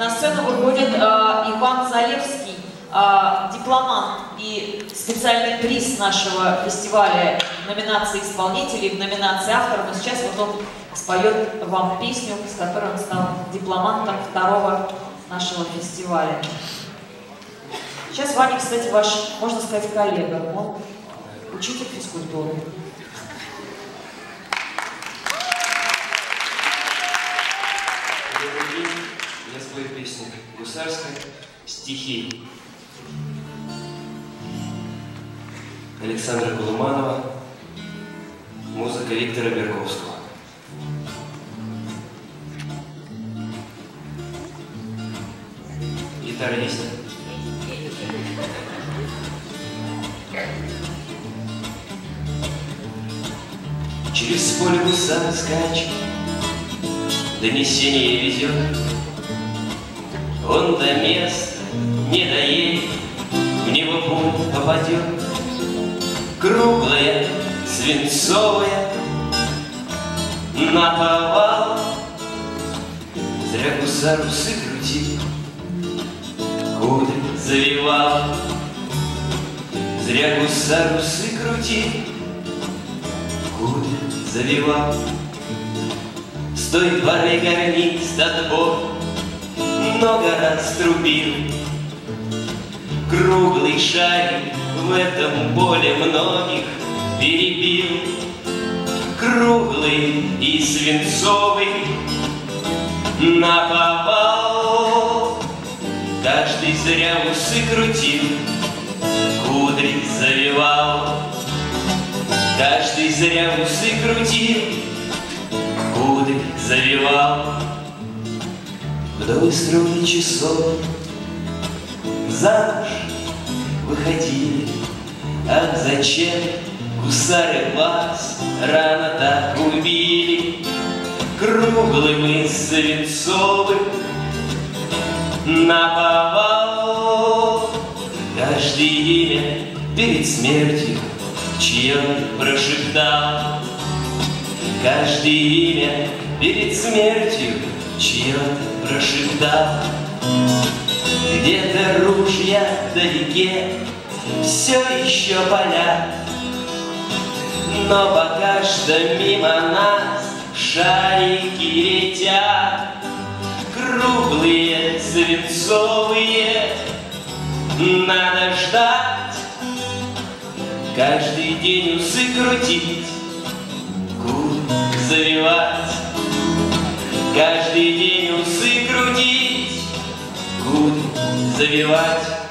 на сцену выходит э, Иван Залевский, э, дипломант и специальный приз нашего фестиваля номинации исполнителей, в номинации автора. Но сейчас вот он споет вам песню, с которой он стал дипломантом второго нашего фестиваля. Сейчас Ваня, кстати, ваш, можно сказать, коллега. Он учитель физкультуры. Я спою песню гусарской «Стихи». Александра Кулуманова, музыка Виктора Берковского. Гитара есть? Через поле гусар скачет, Донесение везет, Он до места не доедет, В него пуль попадет. Круглая, свинцовая, Наповал, Зря гусар усы крутил, Кудри завивал, Зря гусар усы крутил, Кудри завивал. С той поры гарнист отбор Много раз трубил Круглый шарик в этом поле многих перебил. Круглый и свинцовый Наповал Каждый зря усы крутил Кудри завивал. Каждый зря усы крутил Кудри завивал Вдовы струны часов. За ночь выходили Ах, зачем гусары вас? Рано так убили Круглым и свинцовым Наповал. Каждое имя перед смертью Чье прошептал Каждое имя перед смертью чье-то прошептал. Где-то ружья вдалеке, все еще поля, Но пока что мимо нас шарики летят, Круглые, свинцовые, надо ждать, Каждый день усы крутить, завивать, Каждый день усы крутить, гуд завивать.